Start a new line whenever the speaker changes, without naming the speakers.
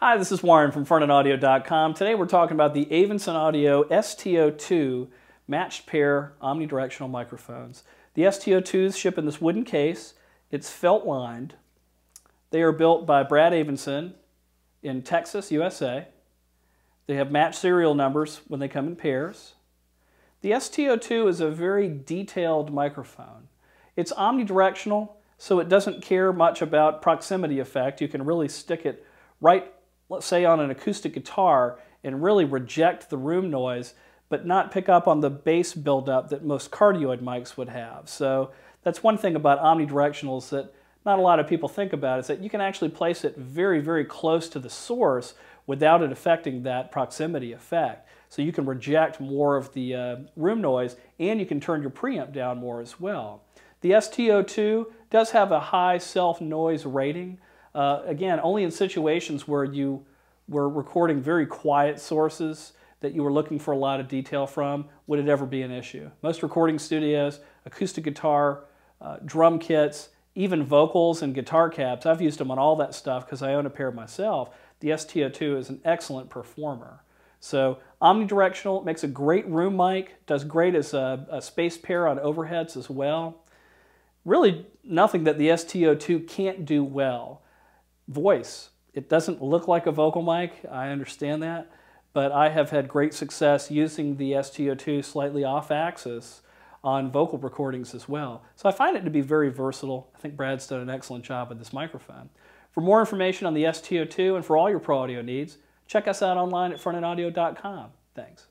Hi, this is Warren from frontendaudio.com. Today we're talking about the Avenson Audio STO-2 matched pair omnidirectional microphones. The STO-2s ship in this wooden case. It's felt lined. They are built by Brad Avenson in Texas, USA. They have matched serial numbers when they come in pairs. The STO-2 is a very detailed microphone. It's omnidirectional, so it doesn't care much about proximity effect. You can really stick it right let's say on an acoustic guitar and really reject the room noise but not pick up on the bass buildup that most cardioid mics would have. So that's one thing about omnidirectionals that not a lot of people think about is that you can actually place it very, very close to the source without it affecting that proximity effect. So you can reject more of the uh, room noise and you can turn your preamp down more as well. The STO-2 does have a high self-noise rating, uh, again, only in situations where you were recording very quiet sources that you were looking for a lot of detail from would it ever be an issue. Most recording studios, acoustic guitar, uh, drum kits, even vocals and guitar cabs, I've used them on all that stuff because I own a pair myself. The STO-2 is an excellent performer. So omnidirectional, makes a great room mic, does great as a, a space pair on overheads as well. Really nothing that the STO-2 can't do well voice. It doesn't look like a vocal mic, I understand that, but I have had great success using the STO-2 slightly off axis on vocal recordings as well. So I find it to be very versatile. I think Brad's done an excellent job with this microphone. For more information on the STO-2 and for all your pro audio needs, check us out online at frontendaudio.com. Thanks.